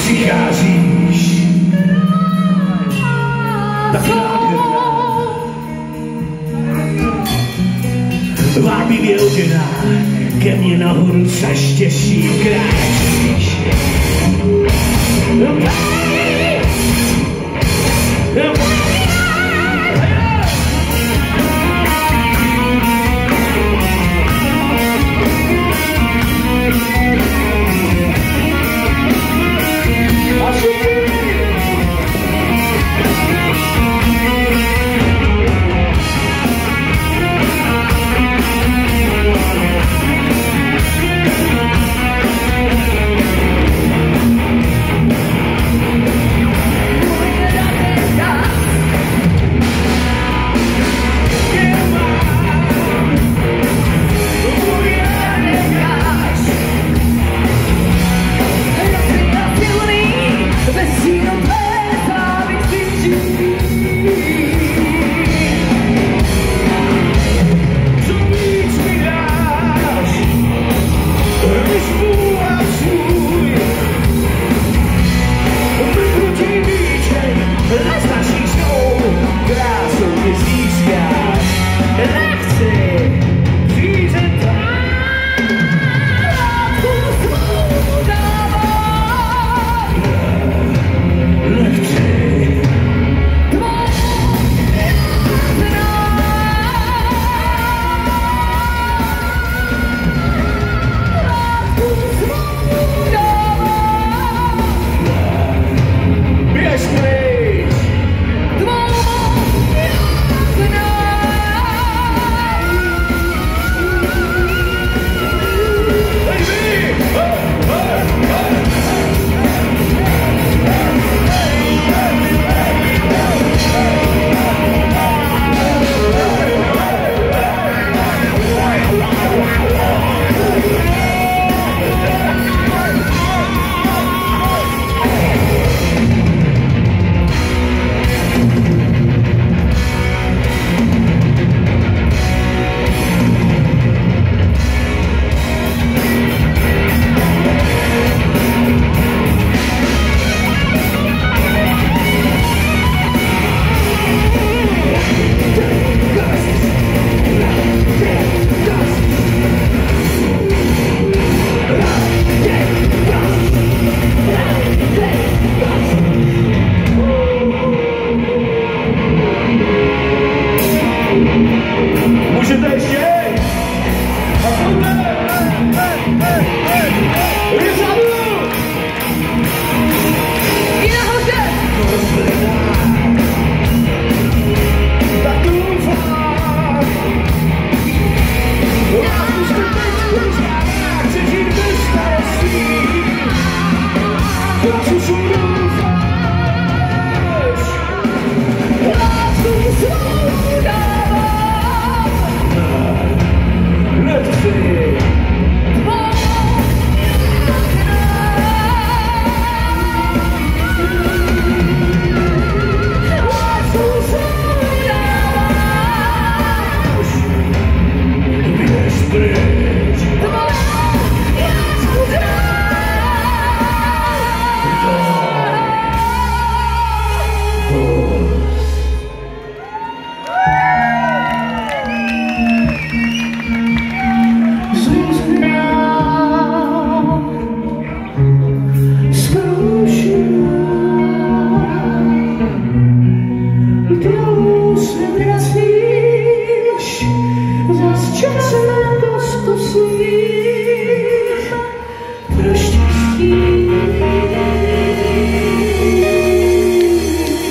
Přicházíš tak nádherná Vábivě oděná ke mně nahoru za štěstí kráčíš. No, Let's